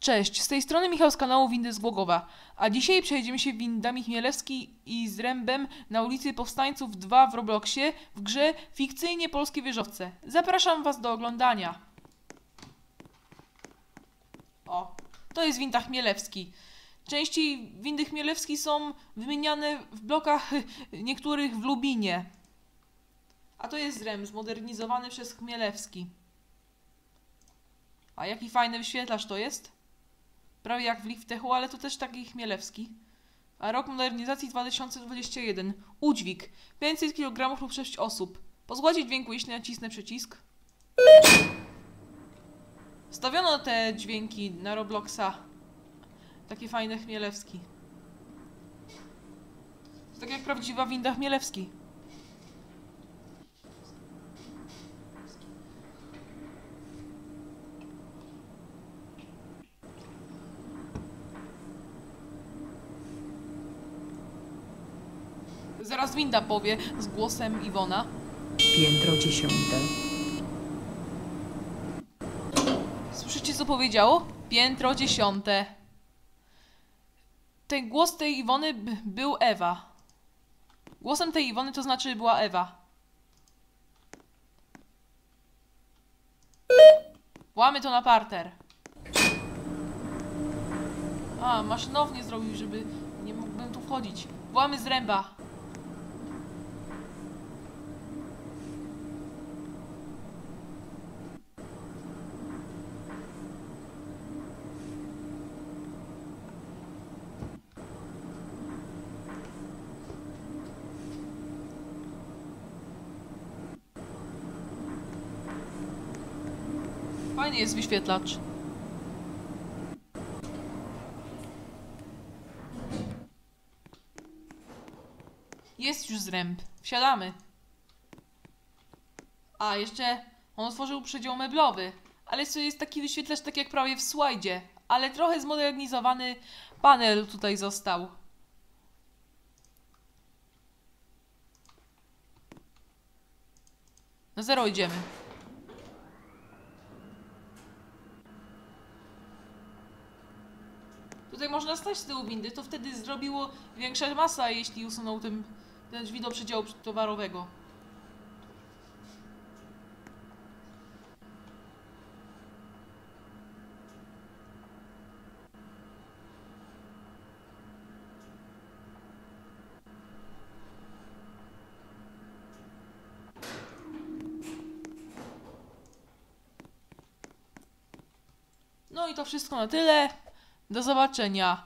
Cześć, z tej strony Michał z kanału Windy z Głogowa, a dzisiaj przejdziemy się windami Chmielewski i z Rębem na ulicy Powstańców 2 w Robloxie w grze Fikcyjnie Polskie Wieżowce. Zapraszam Was do oglądania. O, to jest winda Chmielewski. Częściej windy Chmielewski są wymieniane w blokach niektórych w Lubinie. A to jest Rem, zmodernizowany przez Chmielewski. A jaki fajny wyświetlacz to jest? Prawie jak w Liftechu, ale to też taki chmielewski. A rok modernizacji 2021. Udźwig. 500 kg lub 6 osób. Po zgładzie dźwięku, jeśli nacisnę przycisk. Stawiono te dźwięki na Robloxa. Takie fajne chmielewski. Tak jak prawdziwa winda chmielewski. Zaraz winda powie z głosem Iwona. Piętro dziesiąte. Słyszycie, co powiedziało? Piętro dziesiąte. Ten głos tej Iwony był Ewa. Głosem tej Iwony to znaczy była Ewa. Łamy to na parter. A, maszynownie zrobił, żeby nie mógłbym tu wchodzić. Włamy z Fajny jest wyświetlacz. Jest już zręb. Wsiadamy. A, jeszcze on stworzył przedział meblowy. Ale to jest taki wyświetlacz, tak jak prawie w slajdzie. Ale trochę zmodernizowany panel tutaj został. Na zero idziemy. Tutaj można stać z tyłu windy, to wtedy zrobiło większa masa, jeśli usunął ten, ten drzwi do przedziału towarowego. No i to wszystko na tyle. Do zobaczenia.